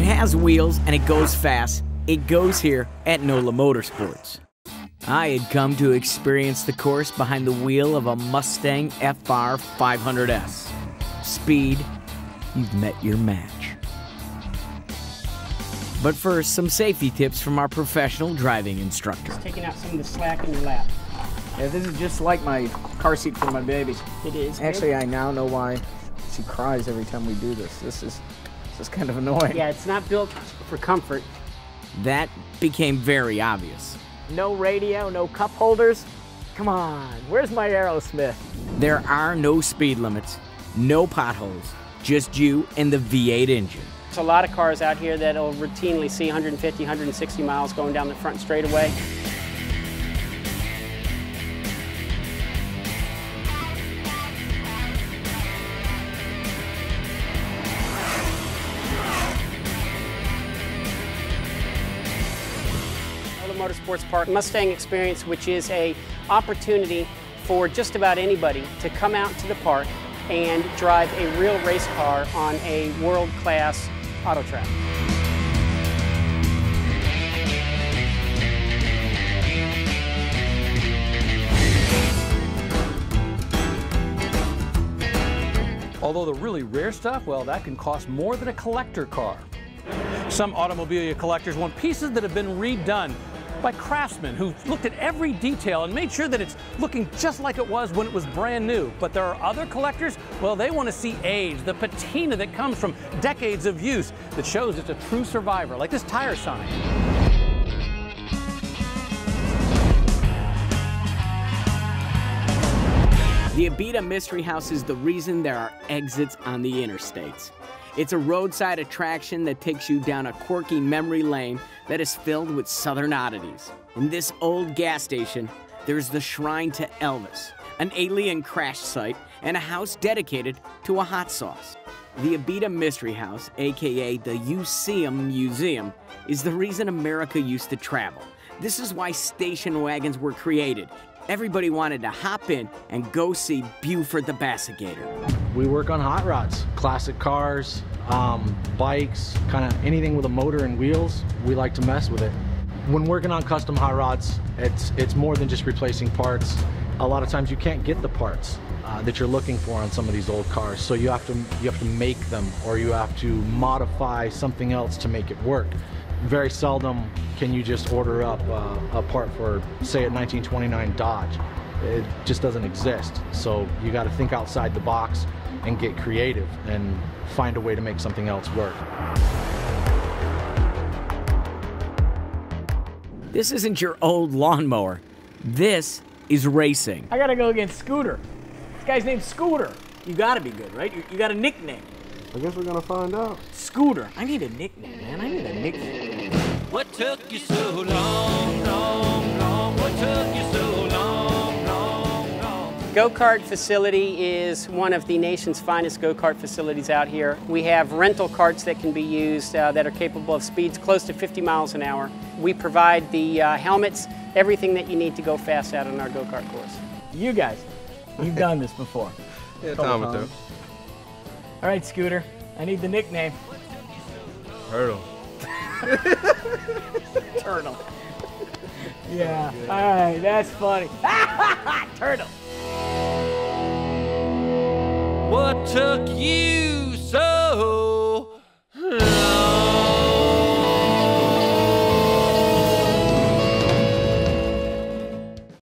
has wheels and it goes fast, it goes here at NOLA Motorsports. I had come to experience the course behind the wheel of a Mustang FR 500S. Speed, you've met your match. But first, some safety tips from our professional driving instructor. Taking out some of the slack in your lap. Yeah, this is just like my car seat for my baby. It is. good. Actually, I now know why she cries every time we do this. This is this is kind of annoying. Yeah, it's not built for comfort. That became very obvious. No radio, no cup holders. Come on, where's my Aerosmith? There are no speed limits, no potholes, just you and the V8 engine. There's a lot of cars out here that'll routinely see 150, 160 miles going down the front straightaway. Motorsports Park Mustang Experience, which is a opportunity for just about anybody to come out to the park and drive a real race car on a world-class auto track. Although the really rare stuff, well, that can cost more than a collector car. Some automobilia collectors want pieces that have been redone by craftsmen who've looked at every detail and made sure that it's looking just like it was when it was brand new. But there are other collectors, well, they want to see age, the patina that comes from decades of use that shows it's a true survivor, like this tire sign. The Abita Mystery House is the reason there are exits on the interstates. It's a roadside attraction that takes you down a quirky memory lane that is filled with southern oddities. In this old gas station, there's the Shrine to Elvis, an alien crash site, and a house dedicated to a hot sauce. The Abita Mystery House, aka the UCM Museum, is the reason America used to travel. This is why station wagons were created. Everybody wanted to hop in and go see Buford the Bassigator. We work on hot rods, classic cars, um, bikes, kind of anything with a motor and wheels. We like to mess with it. When working on custom hot rods, it's it's more than just replacing parts. A lot of times you can't get the parts uh, that you're looking for on some of these old cars, so you have to you have to make them or you have to modify something else to make it work. Very seldom can you just order up uh, a part for, say, a 1929 Dodge. It just doesn't exist. So you got to think outside the box and get creative and find a way to make something else work. This isn't your old lawnmower. This is racing. I gotta go against Scooter. This guy's named Scooter. You gotta be good, right? You, you got a nickname. I guess we're gonna find out. Scooter. I need a nickname, man. I need a nickname. What took you so long, long, Go-kart facility is one of the nation's finest go-kart facilities out here. We have rental carts that can be used uh, that are capable of speeds close to 50 miles an hour. We provide the uh, helmets, everything that you need to go fast out on our go-kart course. You guys, you've done this before. Yeah, Couple time or two. All right, Scooter. I need the nickname. Turtle. Turtle. Yeah. All right, that's funny. Turtle. What took you